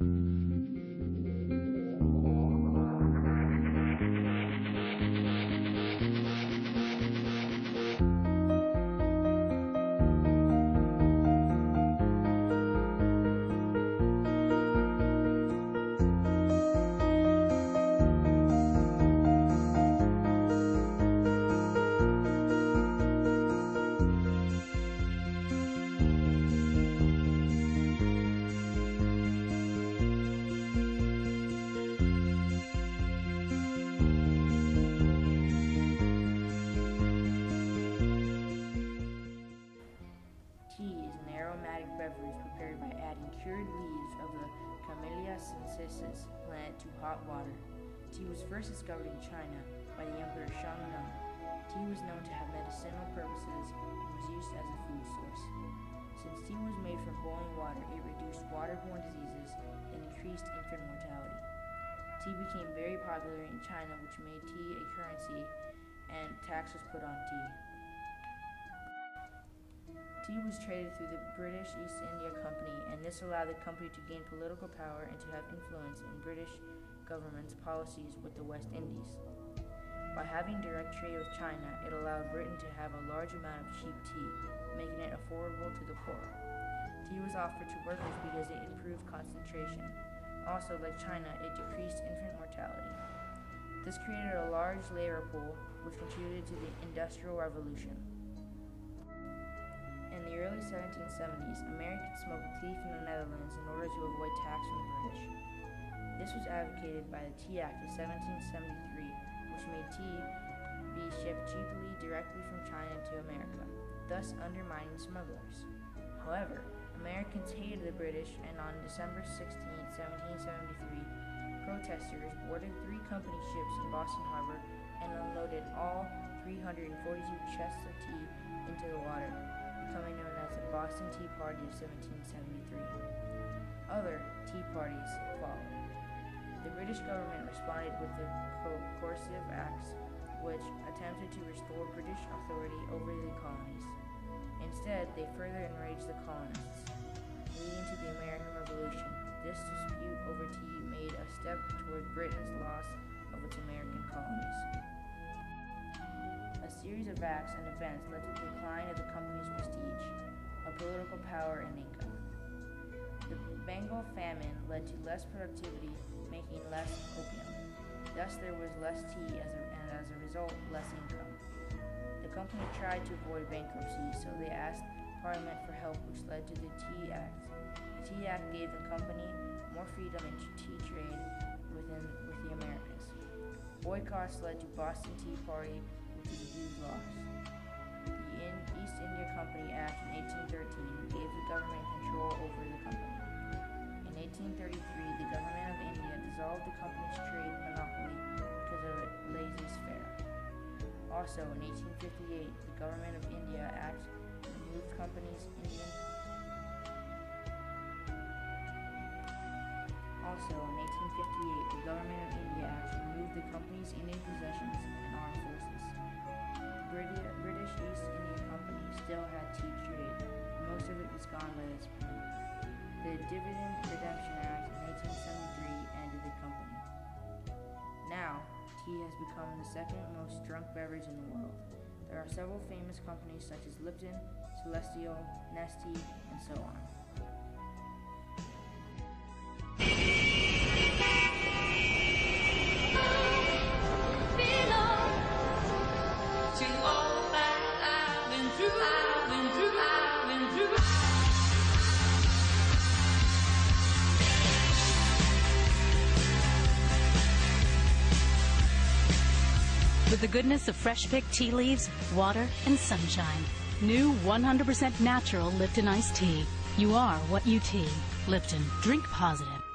Tea beverage prepared by adding cured leaves of the Camellia sinensis plant to hot water. Tea was first discovered in China by the Emperor Shennong. Tea was known to have medicinal purposes and was used as a food source. Since tea was made from boiling water, it reduced waterborne diseases and increased infant mortality. Tea became very popular in China, which made tea a currency and tax was put on tea. Tea was traded through the British East India Company, and this allowed the company to gain political power and to have influence in British government's policies with the West Indies. By having direct trade with China, it allowed Britain to have a large amount of cheap tea, making it affordable to the poor. Tea was offered to workers because it improved concentration. Also, like China, it decreased infant mortality. This created a large labor pool, which contributed to the Industrial Revolution. In the early 1770s, Americans smoked tea from the Netherlands in order to avoid tax from the British. This was advocated by the Tea Act of 1773, which made tea be shipped cheaply directly from China to America, thus undermining smugglers. However, Americans hated the British, and on December 16, 1773, protesters boarded three company ships in Boston Harbor and unloaded all 342 chests of tea into the water, Boston Tea Party of 1773. Other tea parties followed. The British government responded with the Coercive Acts, which attempted to restore British authority over the colonies. Instead, they further enraged the colonists, leading to the American Revolution. This dispute over tea made a step toward Britain's loss of its American colonies. A series of acts and events led to the decline of the company's prestige, of political power, and income. The Bengal famine led to less productivity, making less opium. Thus, there was less tea, as a, and as a result, less income. The company tried to avoid bankruptcy, so they asked Parliament for help, which led to the Tea Act. The Tea Act gave the company more freedom in tea trade within with the Americas. Boycotts led to Boston Tea Party, which was a huge loss. The East India Company Act in company's trade monopoly because of a laissez-faire. Also, in 1858, the Government of India Act removed companies' Indian. Also, in 1858, the Government of India Act removed the company's Indian possessions and armed forces. British, British East India Company still had tea trade, most of it was gone by this point. The Dividend Redemption Act become the second most drunk beverage in the world. There are several famous companies such as Lipton, Celestial, Nestea, and so on. With the goodness of fresh picked tea leaves, water, and sunshine. New 100% natural Lipton iced tea. You are what you tea. Lipton. Drink positive.